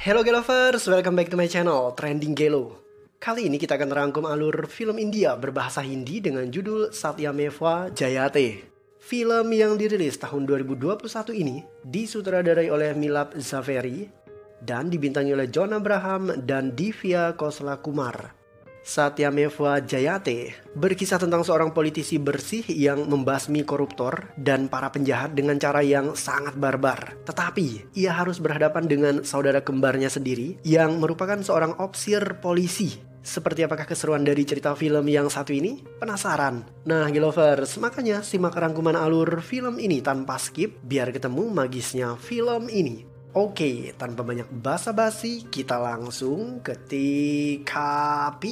Hello Galovers, welcome back to my channel Trending Gelo. Kali ini kita akan rangkum alur film India berbahasa Hindi dengan judul Satya Meva Jayate. Film yang dirilis tahun 2021 ini disutradarai oleh Milap Zaveri dan dibintangi oleh John Abraham dan Divya Kosla Kumar. Satya Meva Jayate berkisah tentang seorang politisi bersih yang membasmi koruptor dan para penjahat dengan cara yang sangat barbar. Tetapi ia harus berhadapan dengan saudara kembarnya sendiri yang merupakan seorang opsir polisi. Seperti apakah keseruan dari cerita film yang satu ini? Penasaran? Nah, Gilovers, makanya simak rangkuman alur film ini tanpa skip biar ketemu magisnya film ini. Oke, tanpa banyak basa-basi, kita langsung ke TKP.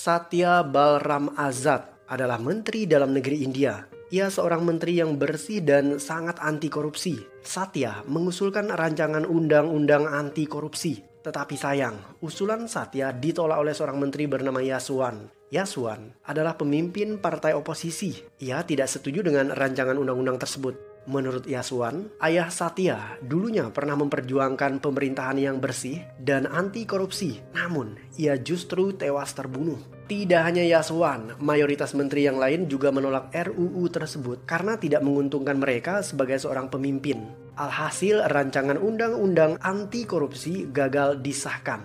Satya Balram Azad adalah menteri dalam negeri India. Ia seorang menteri yang bersih dan sangat anti korupsi. Satya mengusulkan rancangan undang-undang anti korupsi. Tetapi sayang, usulan Satya ditolak oleh seorang menteri bernama Yaswan. Yaswan adalah pemimpin partai oposisi. Ia tidak setuju dengan rancangan undang-undang tersebut. Menurut Yaswan, ayah Satya dulunya pernah memperjuangkan pemerintahan yang bersih dan anti korupsi. Namun, ia justru tewas terbunuh. Tidak hanya Yaswan, mayoritas menteri yang lain juga menolak RUU tersebut karena tidak menguntungkan mereka sebagai seorang pemimpin. Alhasil, rancangan undang-undang anti korupsi gagal disahkan.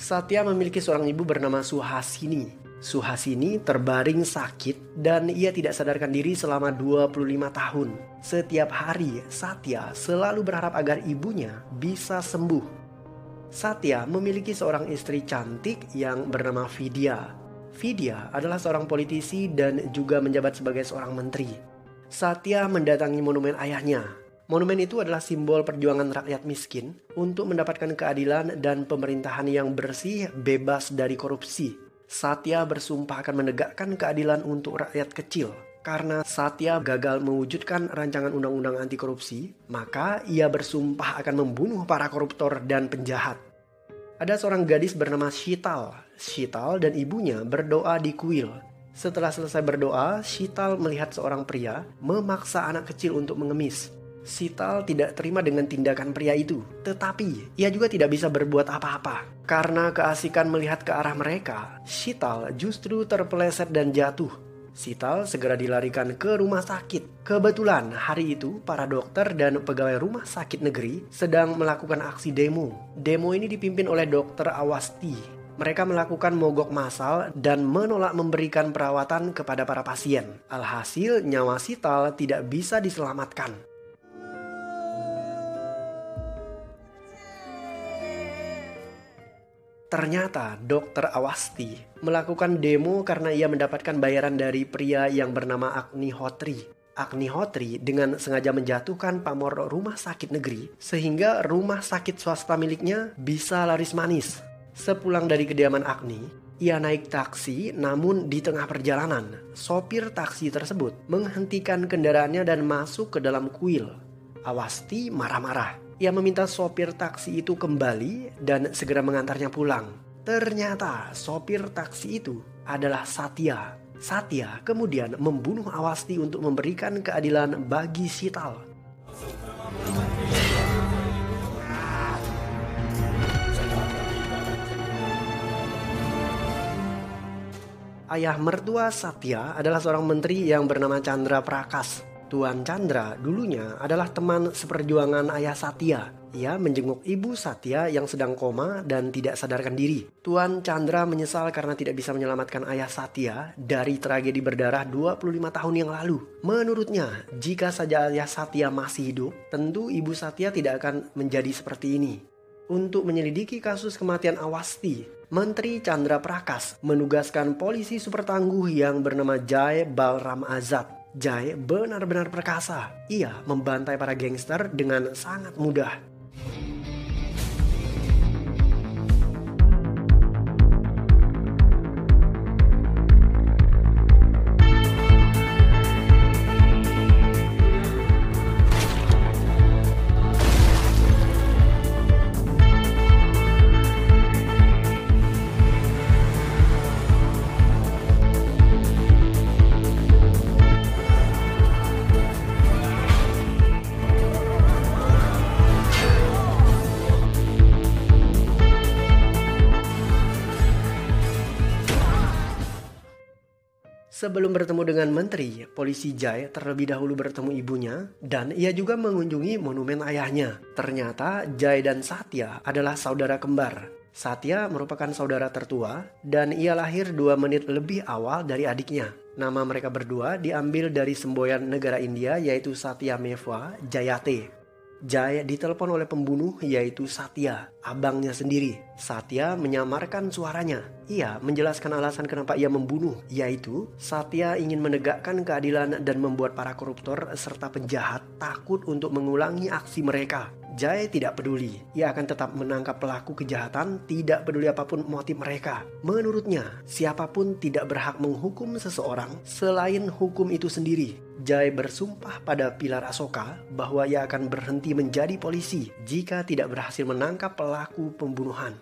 Satya memiliki seorang ibu bernama Suhasini Suhasini terbaring sakit dan ia tidak sadarkan diri selama 25 tahun. Setiap hari, Satya selalu berharap agar ibunya bisa sembuh. Satya memiliki seorang istri cantik yang bernama Vidya. Vidya adalah seorang politisi dan juga menjabat sebagai seorang menteri. Satya mendatangi monumen ayahnya. Monumen itu adalah simbol perjuangan rakyat miskin untuk mendapatkan keadilan dan pemerintahan yang bersih, bebas dari korupsi. Satya bersumpah akan menegakkan keadilan untuk rakyat kecil. Karena Satya gagal mewujudkan rancangan undang-undang anti korupsi, maka ia bersumpah akan membunuh para koruptor dan penjahat. Ada seorang gadis bernama Shital. Shital dan ibunya berdoa di kuil. Setelah selesai berdoa, Shital melihat seorang pria memaksa anak kecil untuk mengemis. Sital tidak terima dengan tindakan pria itu, tetapi ia juga tidak bisa berbuat apa-apa. Karena keasikan melihat ke arah mereka, Sital justru terpeleset dan jatuh. Sital segera dilarikan ke rumah sakit. Kebetulan hari itu para dokter dan pegawai rumah sakit negeri sedang melakukan aksi demo. Demo ini dipimpin oleh dokter Awasti. Mereka melakukan mogok massal dan menolak memberikan perawatan kepada para pasien. Alhasil nyawa Sital tidak bisa diselamatkan. Ternyata dokter Awasti melakukan demo karena ia mendapatkan bayaran dari pria yang bernama Agni Hotri. Agni Hotri dengan sengaja menjatuhkan pamor rumah sakit negeri sehingga rumah sakit swasta miliknya bisa laris manis. Sepulang dari kediaman Agni, ia naik taksi namun di tengah perjalanan, sopir taksi tersebut menghentikan kendaraannya dan masuk ke dalam kuil. Awasti marah-marah. Ia meminta sopir taksi itu kembali dan segera mengantarnya pulang. Ternyata sopir taksi itu adalah Satya. Satya kemudian membunuh Awasti untuk memberikan keadilan bagi Sital. Ayah mertua Satya adalah seorang menteri yang bernama Chandra Prakas. Tuan Chandra dulunya adalah teman seperjuangan ayah Satya. Ia menjenguk ibu Satya yang sedang koma dan tidak sadarkan diri. Tuan Chandra menyesal karena tidak bisa menyelamatkan ayah Satya dari tragedi berdarah 25 tahun yang lalu. Menurutnya, jika saja ayah Satya masih hidup, tentu ibu Satya tidak akan menjadi seperti ini. Untuk menyelidiki kasus kematian Awasti, Menteri Chandra Prakas menugaskan polisi super tangguh yang bernama Jai Balram Azad Jai benar-benar perkasa. Ia membantai para gangster dengan sangat mudah. Sebelum bertemu dengan menteri, polisi Jai terlebih dahulu bertemu ibunya dan ia juga mengunjungi monumen ayahnya. Ternyata Jai dan Satya adalah saudara kembar. Satya merupakan saudara tertua dan ia lahir dua menit lebih awal dari adiknya. Nama mereka berdua diambil dari semboyan negara India yaitu Satya Meva Jayate. Jaya ditelepon oleh pembunuh yaitu Satya, abangnya sendiri. Satya menyamarkan suaranya. Ia menjelaskan alasan kenapa ia membunuh, yaitu Satya ingin menegakkan keadilan dan membuat para koruptor serta penjahat takut untuk mengulangi aksi mereka. Jai tidak peduli. Ia akan tetap menangkap pelaku kejahatan tidak peduli apa pun motif mereka. Menurutnya, siapa pun tidak berhak menghukum seseorang selain hukum itu sendiri. Jai bersumpah pada Pilar Asoka bahwa ia akan berhenti menjadi polisi jika tidak berhasil menangkap pelaku pembunuhan.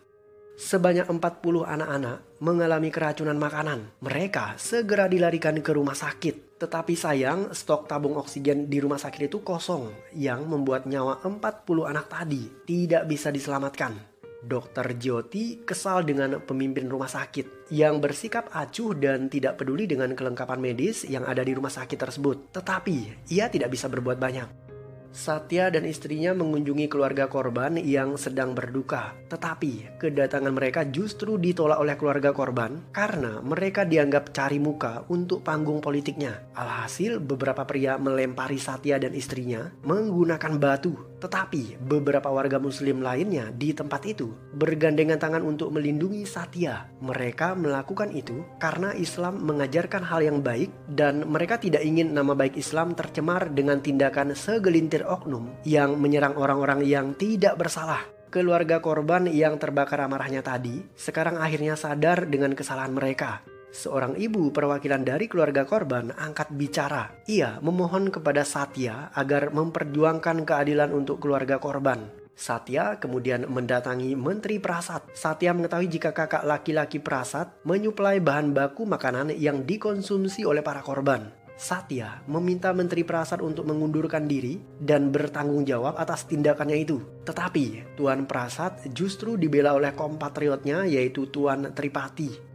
Sebanyak 40 anak-anak mengalami keracunan makanan. Mereka segera dilarikan ke rumah sakit. Tetapi sayang, stok tabung oksigen di rumah sakit itu kosong yang membuat nyawa 40 anak tadi tidak bisa diselamatkan. Dokter Jyoti kesal dengan pemimpin rumah sakit yang bersikap acuh dan tidak peduli dengan kelengkapan medis yang ada di rumah sakit tersebut. Tetapi ia tidak bisa berbuat banyak. Satya dan istrinya mengunjungi keluarga korban yang sedang berduka. Tetapi kedatangan mereka justru ditolak oleh keluarga korban karena mereka dianggap cari muka untuk panggung politiknya. Alhasil beberapa pria melempari Satya dan istrinya menggunakan batu. Tetapi beberapa warga muslim lainnya di tempat itu bergandengan tangan untuk melindungi Satya. Mereka melakukan itu karena Islam mengajarkan hal yang baik dan mereka tidak ingin nama baik Islam tercemar dengan tindakan segelintir oknum yang menyerang orang-orang yang tidak bersalah. Keluarga korban yang terbakar amarahnya tadi sekarang akhirnya sadar dengan kesalahan mereka. Seorang ibu perwakilan dari keluarga korban angkat bicara. Ia memohon kepada Satya agar memperjuangkan keadilan untuk keluarga korban. Satya kemudian mendatangi Menteri Prasat. Satya mengetahui jika kakak laki-laki Prasat menyuplai bahan baku makanan yang dikonsumsi oleh para korban. Satya meminta Menteri Prasad untuk mengundurkan diri dan bertanggung jawab atas tindakannya itu. Tetapi Tuan Prasad justru dibela oleh kompatriotnya yaitu Tuan Tripati.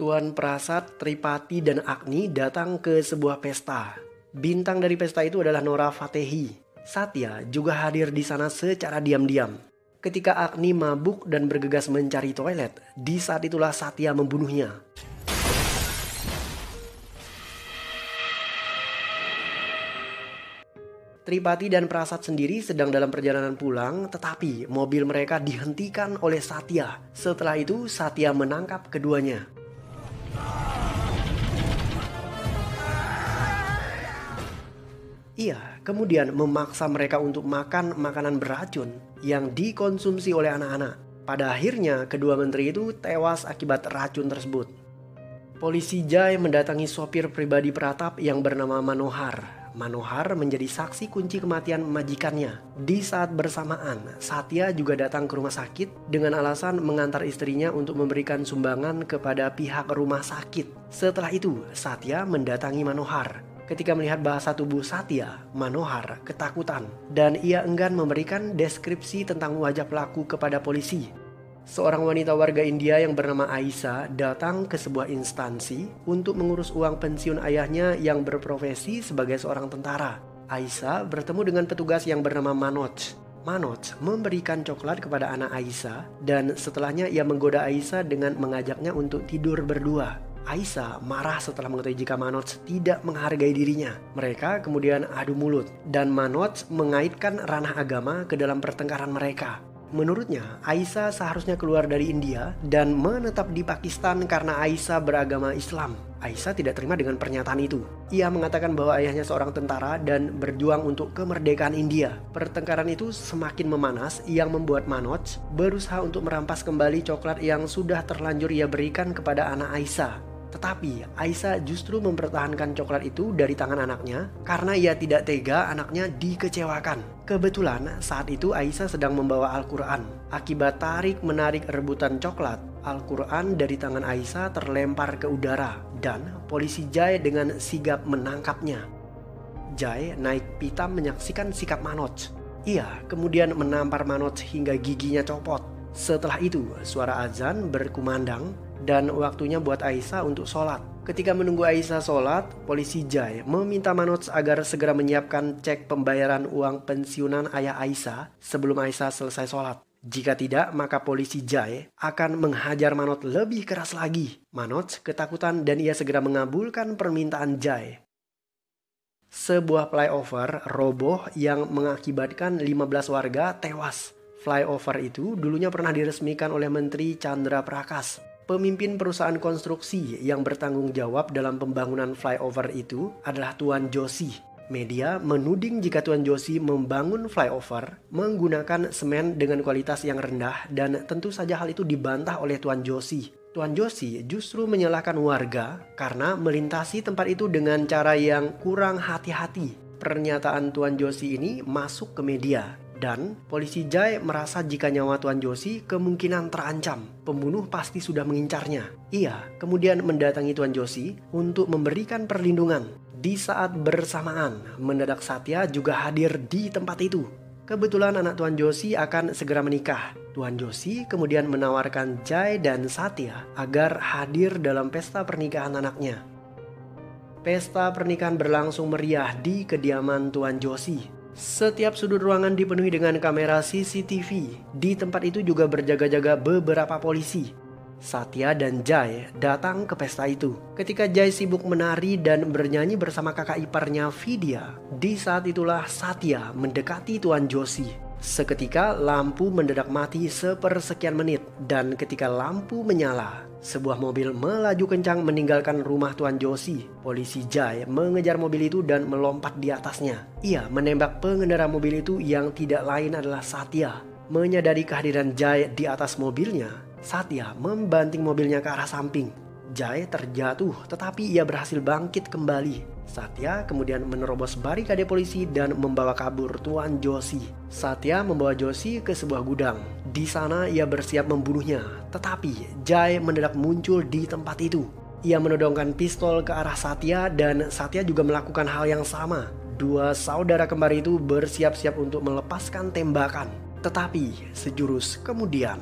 Tuan Prasad, Tripati, dan Agni datang ke sebuah pesta. Bintang dari pesta itu adalah Nora Fatehi. Satya juga hadir di sana secara diam-diam. Ketika Agni mabuk dan bergegas mencari toilet, di saat itulah Satya membunuhnya. Tripati dan Prasat sendiri sedang dalam perjalanan pulang, tetapi mobil mereka dihentikan oleh Satya. Setelah itu, Satya menangkap keduanya. Ia kemudian memaksa mereka untuk makan makanan beracun yang dikonsumsi oleh anak-anak. Pada akhirnya, kedua menteri itu tewas akibat racun tersebut. Polisi Jai mendatangi sopir pribadi Pratap yang bernama Manohar Manohar menjadi saksi kunci kematian majikannya. Di saat bersamaan, Satya juga datang ke rumah sakit dengan alasan mengantar istrinya untuk memberikan sumbangan kepada pihak rumah sakit. Setelah itu, Satya mendatangi Manohar. Ketika melihat bahasa tubuh Satya, Manohar ketakutan dan ia enggan memberikan deskripsi tentang wajah pelaku kepada polisi seorang wanita warga India yang bernama Aisyah datang ke sebuah instansi untuk mengurus uang pensiun ayahnya yang berprofesi sebagai seorang tentara. Aisyah bertemu dengan petugas yang bernama Manoj. Manoj memberikan coklat kepada anak Aisyah dan setelahnya ia menggoda Aisyah dengan mengajaknya untuk tidur berdua. Aisyah marah setelah mengetahui jika Manoj tidak menghargai dirinya. Mereka kemudian adu mulut dan Manoj mengaitkan ranah agama ke dalam pertengkaran mereka. Menurutnya, Aisyah seharusnya keluar dari India dan menetap di Pakistan karena Aisyah beragama Islam. Aisyah tidak terima dengan pernyataan itu. Ia mengatakan bahwa ayahnya seorang tentara dan berjuang untuk kemerdekaan India. Pertengkaran itu semakin memanas yang membuat Manoj berusaha untuk merampas kembali coklat yang sudah terlanjur ia berikan kepada anak Aisyah. Tetapi Aisyah justru mempertahankan coklat itu dari tangan anaknya karena ia tidak tega anaknya dikecewakan. Kebetulan saat itu Aisyah sedang membawa Al-Quran. Akibat tarik-menarik rebutan coklat, Al-Quran dari tangan Aisyah terlempar ke udara dan polisi Jai dengan sigap menangkapnya. Jai naik pita menyaksikan sikap Manoj. Ia kemudian menampar Manoj hingga giginya copot. Setelah itu, suara azan berkumandang dan waktunya buat Aisyah untuk sholat. Ketika menunggu Aisyah sholat, polisi Jai meminta Manoj agar segera menyiapkan cek pembayaran uang pensiunan ayah Aisyah sebelum Aisyah selesai sholat. Jika tidak, maka polisi Jai akan menghajar Manoj lebih keras lagi. Manoj ketakutan dan ia segera mengabulkan permintaan Jai. Sebuah flyover roboh yang mengakibatkan 15 warga tewas. Flyover itu dulunya pernah diresmikan oleh Menteri Chandra Prakas Pemimpin perusahaan konstruksi yang bertanggung jawab dalam pembangunan flyover itu adalah Tuan Josi. Media menuding jika Tuan Josi membangun flyover menggunakan semen dengan kualitas yang rendah dan tentu saja hal itu dibantah oleh Tuan Josi. Tuan Josi justru menyalahkan warga karena melintasi tempat itu dengan cara yang kurang hati-hati. Pernyataan Tuan Josi ini masuk ke media dan polisi Jai merasa jika nyawa Tuan Josi kemungkinan terancam. Pembunuh pasti sudah mengincarnya. Ia kemudian mendatangi Tuan Josi untuk memberikan perlindungan. Di saat bersamaan, mendadak Satya juga hadir di tempat itu. Kebetulan anak Tuan Josi akan segera menikah. Tuan Josi kemudian menawarkan Jai dan Satya agar hadir dalam pesta pernikahan anaknya. Pesta pernikahan berlangsung meriah di kediaman Tuan Josi. Setiap sudut ruangan dipenuhi dengan kamera CCTV. Di tempat itu juga berjaga-jaga beberapa polisi. Satya dan Jai datang ke pesta itu. Ketika Jai sibuk menari dan bernyanyi bersama kakak iparnya Vidya, di saat itulah Satya mendekati Tuan Joshi. Seketika lampu mendadak mati sepersekian menit dan ketika lampu menyala, sebuah mobil melaju kencang meninggalkan rumah Tuan Josi. Polisi Jai mengejar mobil itu dan melompat di atasnya. Ia menembak pengendara mobil itu yang tidak lain adalah Satya. Menyadari kehadiran Jai di atas mobilnya, Satya membanting mobilnya ke arah samping. Jai terjatuh tetapi ia berhasil bangkit kembali. Satya kemudian menerobos barikade polisi dan membawa kabur Tuan Josi. Satya membawa Josi ke sebuah gudang. Di sana ia bersiap membunuhnya, tetapi Jai mendadak muncul di tempat itu. Ia menodongkan pistol ke arah Satya dan Satya juga melakukan hal yang sama. Dua saudara kembar itu bersiap-siap untuk melepaskan tembakan. Tetapi sejurus kemudian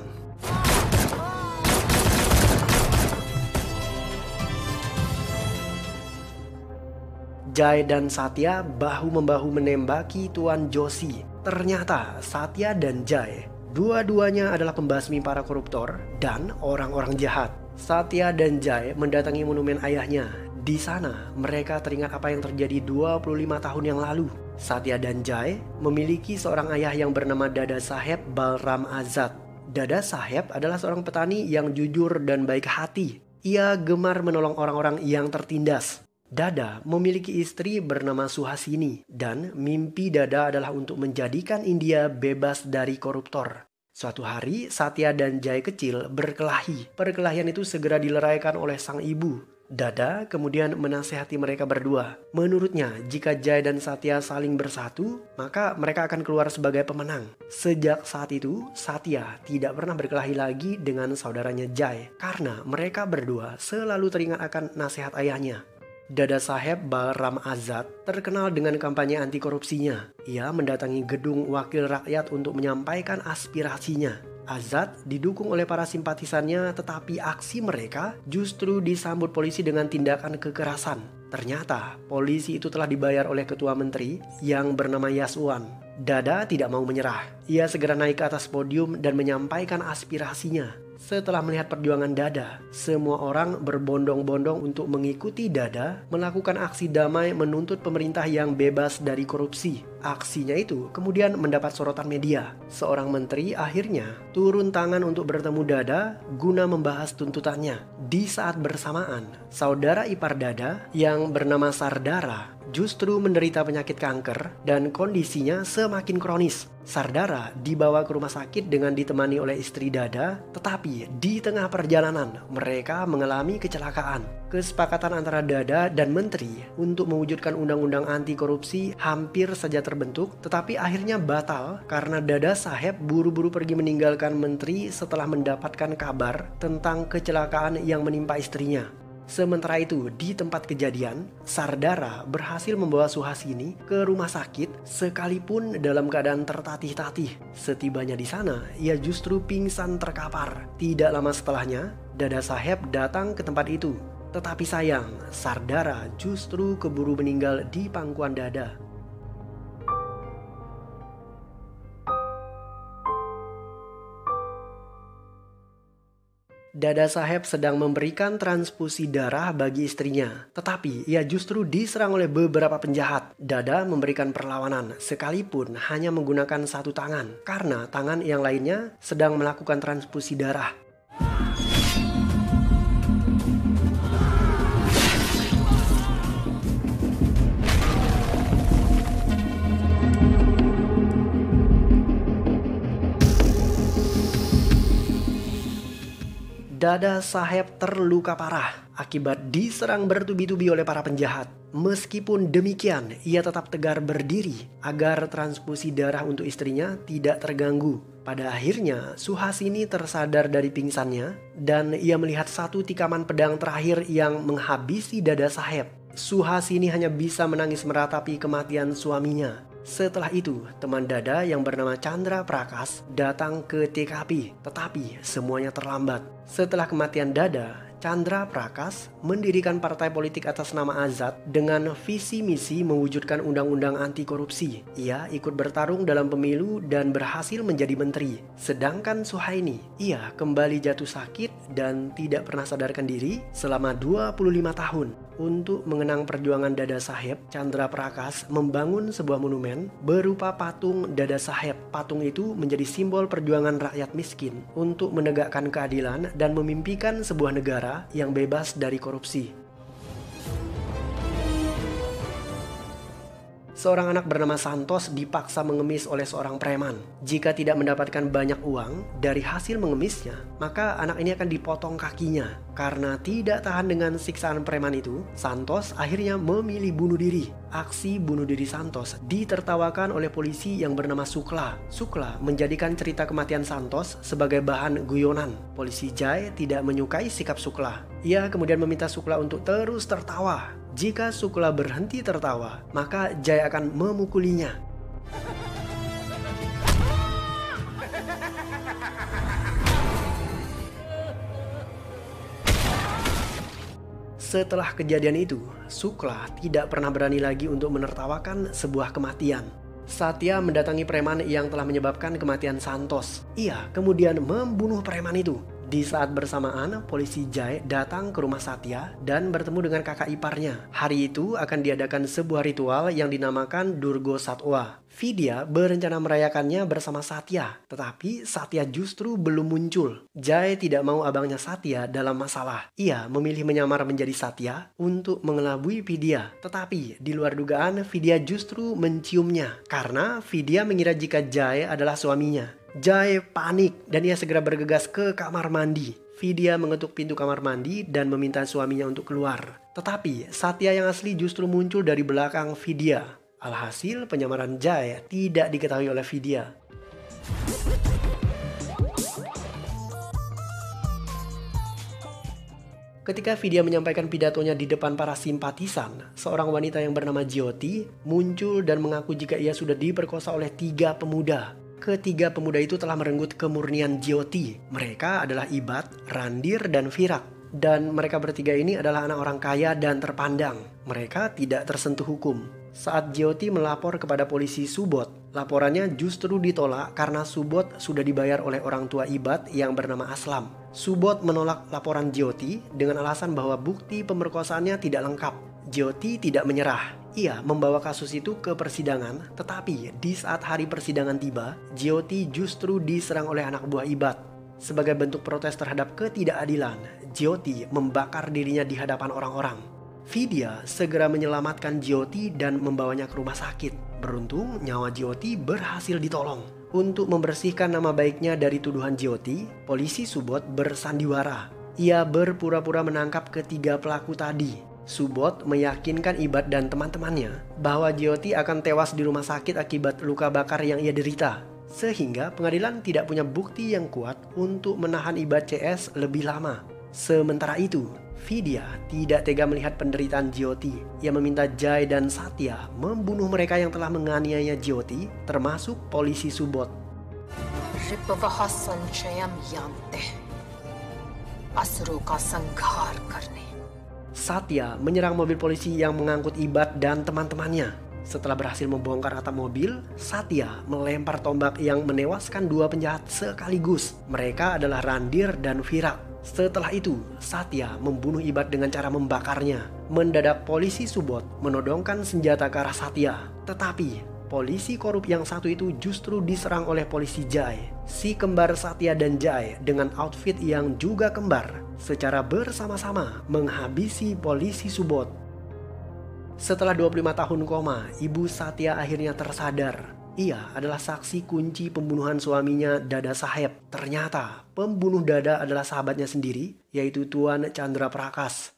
Jai dan Satya bahu-membahu menembaki Tuan Josi. Ternyata Satya dan Jai dua-duanya adalah pembasmi para koruptor dan orang-orang jahat. Satya dan Jai mendatangi monumen ayahnya. Di sana mereka teringat apa yang terjadi 25 tahun yang lalu. Satya dan Jai memiliki seorang ayah yang bernama Dada Saheb Balram Azad. Dada Saheb adalah seorang petani yang jujur dan baik hati. Ia gemar menolong orang-orang yang tertindas. Dada memiliki istri bernama Suhasini dan mimpi Dada adalah untuk menjadikan India bebas dari koruptor. Suatu hari, Satya dan Jai kecil berkelahi. Perkelahian itu segera dileraikan oleh sang ibu. Dada kemudian menasehati mereka berdua. Menurutnya, jika Jai dan Satya saling bersatu, maka mereka akan keluar sebagai pemenang. Sejak saat itu, Satya tidak pernah berkelahi lagi dengan saudaranya Jai karena mereka berdua selalu teringat akan nasihat ayahnya. Dada Saheb Balram Azad terkenal dengan kampanye anti korupsinya. Ia mendatangi gedung wakil rakyat untuk menyampaikan aspirasinya. Azad didukung oleh para simpatisannya tetapi aksi mereka justru disambut polisi dengan tindakan kekerasan. Ternyata polisi itu telah dibayar oleh ketua menteri yang bernama Yaswan. Dada tidak mau menyerah. Ia segera naik ke atas podium dan menyampaikan aspirasinya. Setelah melihat perjuangan Dada, semua orang berbondong-bondong untuk mengikuti Dada melakukan aksi damai menuntut pemerintah yang bebas dari korupsi. Aksinya itu kemudian mendapat sorotan media. Seorang menteri akhirnya turun tangan untuk bertemu Dada guna membahas tuntutannya. Di saat bersamaan, saudara ipar Dada yang bernama Sardara justru menderita penyakit kanker dan kondisinya semakin kronis. Sardara dibawa ke rumah sakit dengan ditemani oleh istri Dada, tetapi di tengah perjalanan mereka mengalami kecelakaan. Kesepakatan antara Dada dan Menteri untuk mewujudkan undang-undang anti korupsi hampir saja terbentuk, tetapi akhirnya batal karena Dada Saheb buru-buru pergi meninggalkan Menteri setelah mendapatkan kabar tentang kecelakaan yang menimpa istrinya. Sementara itu, di tempat kejadian, Sardara berhasil membawa Suhasini ke rumah sakit sekalipun dalam keadaan tertatih-tatih. Setibanya di sana, ia justru pingsan terkapar. Tidak lama setelahnya, Dada Saheb datang ke tempat itu. Tetapi sayang, Sardara justru keburu meninggal di pangkuan dada. Dada Saheb sedang memberikan transfusi darah bagi istrinya. Tetapi ia justru diserang oleh beberapa penjahat. Dada memberikan perlawanan sekalipun hanya menggunakan satu tangan. Karena tangan yang lainnya sedang melakukan transfusi darah. Dada Saheb terluka parah akibat diserang bertubi-tubi oleh para penjahat. Meskipun demikian, ia tetap tegar berdiri agar transfusi darah untuk istrinya tidak terganggu. Pada akhirnya, Suhasini tersadar dari pingsannya dan ia melihat satu tikaman pedang terakhir yang menghabisi dada Saheb. Suhasini hanya bisa menangis meratapi kematian suaminya. Setelah itu, teman Dada yang bernama Chandra Prakas datang ke TKP, tetapi semuanya terlambat. Setelah kematian Dada, Chandra Prakas mendirikan partai politik atas nama Azad dengan visi misi mewujudkan undang-undang anti korupsi. Ia ikut bertarung dalam pemilu dan berhasil menjadi menteri. Sedangkan Suhaini, ia kembali jatuh sakit dan tidak pernah sadarkan diri selama 25 tahun. Untuk mengenang perjuangan Dada Saheb, Chandra Prakas membangun sebuah monumen berupa patung Dada Saheb. Patung itu menjadi simbol perjuangan rakyat miskin untuk menegakkan keadilan dan memimpikan sebuah negara yang bebas dari korupsi. Seorang anak bernama Santos dipaksa mengemis oleh seorang preman. Jika tidak mendapatkan banyak uang dari hasil mengemisnya, maka anak ini akan dipotong kakinya. Karena tidak tahan dengan siksaan preman itu, Santos akhirnya memilih bunuh diri. Aksi bunuh diri Santos ditertawakan oleh polisi yang bernama Sukla. Sukla menjadikan cerita kematian Santos sebagai bahan guyonan. Polisi Jai tidak menyukai sikap Sukla. Ia kemudian meminta Sukla untuk terus tertawa jika Sukla berhenti tertawa, maka Jai akan memukulinya. Setelah kejadian itu, Sukla tidak pernah berani lagi untuk menertawakan sebuah kematian. Satya mendatangi preman yang telah menyebabkan kematian Santos. Ia kemudian membunuh preman itu. Di saat bersamaan, polisi Jai datang ke rumah Satya dan bertemu dengan kakak iparnya. Hari itu akan diadakan sebuah ritual yang dinamakan Durgo Satwa. Vidya berencana merayakannya bersama Satya, tetapi Satya justru belum muncul. Jai tidak mau abangnya Satya dalam masalah. Ia memilih menyamar menjadi Satya untuk mengelabui Vidya. Tetapi di luar dugaan, Vidya justru menciumnya karena Vidya mengira jika Jai adalah suaminya. Jai panik dan ia segera bergegas ke kamar mandi. Vidya mengetuk pintu kamar mandi dan meminta suaminya untuk keluar. Tetapi Satya yang asli justru muncul dari belakang Vidya. Alhasil penyamaran Jai tidak diketahui oleh Vidya. Ketika Vidya menyampaikan pidatonya di depan para simpatisan, seorang wanita yang bernama Jyoti muncul dan mengaku jika ia sudah diperkosa oleh tiga pemuda. Ketiga pemuda itu telah merenggut kemurnian Jyoti. Mereka adalah Ibat, Randir, dan Virak. Dan mereka bertiga ini adalah anak orang kaya dan terpandang. Mereka tidak tersentuh hukum. Saat Jyoti melapor kepada polisi Subot, laporannya justru ditolak karena Subot sudah dibayar oleh orang tua Ibat yang bernama Aslam. Subot menolak laporan Jyoti dengan alasan bahwa bukti pemerkosaannya tidak lengkap. Jyoti tidak menyerah ia membawa kasus itu ke persidangan, tetapi di saat hari persidangan tiba, Jyoti justru diserang oleh anak buah Ibat. Sebagai bentuk protes terhadap ketidakadilan, Jyoti membakar dirinya di hadapan orang-orang. Vidya segera menyelamatkan Jyoti dan membawanya ke rumah sakit. Beruntung nyawa Jyoti berhasil ditolong. Untuk membersihkan nama baiknya dari tuduhan Jyoti, polisi Subot bersandiwara. Ia berpura-pura menangkap ketiga pelaku tadi Subot meyakinkan Ibad dan teman-temannya bahwa Jyoti akan tewas di rumah sakit akibat luka bakar yang ia derita. Sehingga pengadilan tidak punya bukti yang kuat untuk menahan Ibad CS lebih lama. Sementara itu, Vidya tidak tega melihat penderitaan Jyoti. Ia meminta Jai dan Satya membunuh mereka yang telah menganiaya Jyoti, termasuk polisi Subot. Asru ka sanghar karne Satya menyerang mobil polisi yang mengangkut Ibat dan teman-temannya. Setelah berhasil membongkar atap mobil, Satya melempar tombak yang menewaskan dua penjahat sekaligus. Mereka adalah Randir dan Virak. Setelah itu, Satya membunuh Ibat dengan cara membakarnya. Mendadak polisi Subot menodongkan senjata ke arah Satya. Tetapi polisi korup yang satu itu justru diserang oleh polisi Jai. Si kembar Satya dan Jai dengan outfit yang juga kembar secara bersama-sama menghabisi polisi Subot. Setelah 25 tahun koma, ibu Satya akhirnya tersadar. Ia adalah saksi kunci pembunuhan suaminya Dada Saheb. Ternyata pembunuh Dada adalah sahabatnya sendiri, yaitu Tuan Chandra Prakas.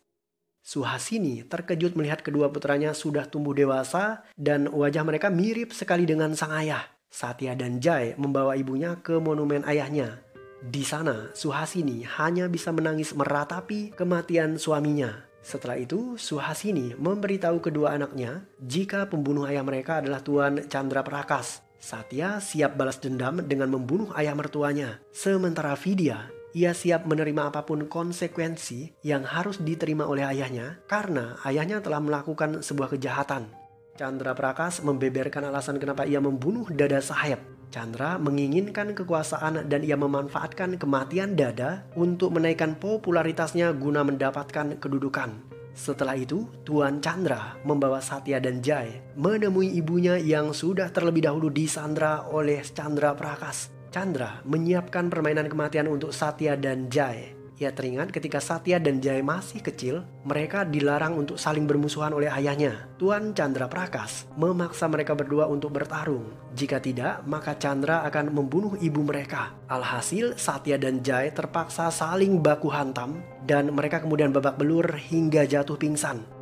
Suhasini terkejut melihat kedua putranya sudah tumbuh dewasa dan wajah mereka mirip sekali dengan sang ayah. Satya dan Jai membawa ibunya ke monumen ayahnya. Di sana, Suhasini hanya bisa menangis meratapi kematian suaminya. Setelah itu, Suhasini memberitahu kedua anaknya jika pembunuh ayah mereka adalah Tuan Chandra Prakas. Satya siap balas dendam dengan membunuh ayah mertuanya. Sementara Vidya ia siap menerima apa pun konsekuensi yang harus diterima oleh ayahnya karena ayahnya telah melakukan sebuah kejahatan. Chandra Prakas membeberkan alasan kenapa ia membunuh Dada Saheb. Chandra menginginkan kekuasaan dan ia memanfaatkan kematian Dada untuk menaikkan popularitasnya guna mendapatkan kedudukan. Setelah itu, Tuan Chandra membawa Satya dan Jai menemui ibunya yang sudah terlebih dahulu disandra oleh Chandra Prakas. Chandra menyiapkan permainan kematian untuk Satya dan Jai. Ia teringat ketika Satya dan Jai masih kecil, mereka dilarang untuk saling bermusuhan oleh ayahnya. Tuan Chandra Prakas memaksa mereka berdua untuk bertarung. Jika tidak, maka Chandra akan membunuh ibu mereka. Alhasil, Satya dan Jai terpaksa saling baku hantam dan mereka kemudian babak belur hingga jatuh pingsan.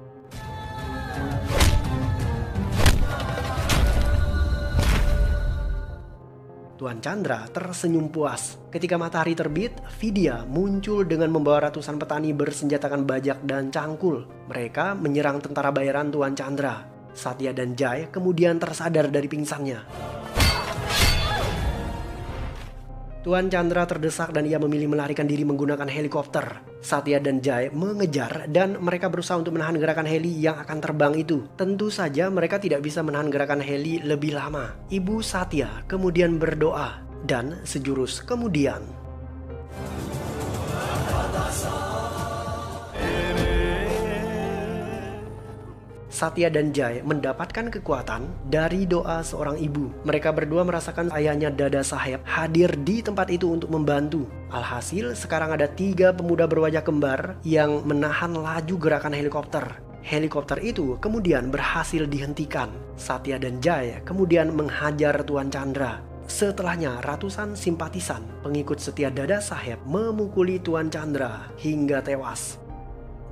Tuan Chandra tersenyum puas. Ketika matahari terbit, Vidya muncul dengan membawa ratusan petani bersenjatakan bajak dan cangkul. Mereka menyerang tentara bayaran Tuan Chandra. Satya dan Jai kemudian tersadar dari pingsannya. Tuan Chandra terdesak dan ia memilih melarikan diri menggunakan helikopter. Satya dan Jai mengejar dan mereka berusaha untuk menahan gerakan heli yang akan terbang itu. Tentu saja mereka tidak bisa menahan gerakan heli lebih lama. Ibu Satya kemudian berdoa dan sejurus kemudian Satya dan Jai mendapatkan kekuatan dari doa seorang ibu. Mereka berdua merasakan ayahnya Dada Saheb hadir di tempat itu untuk membantu. Alhasil, sekarang ada tiga pemuda berwajah kembar yang menahan laju gerakan helikopter. Helikopter itu kemudian berhasil dihentikan. Satya dan Jai kemudian menghajar Tuan Chandra. Setelahnya, ratusan simpatisan pengikut setia Dada Saheb memukuli Tuan Chandra hingga tewas.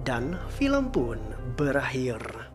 Dan film pun berakhir.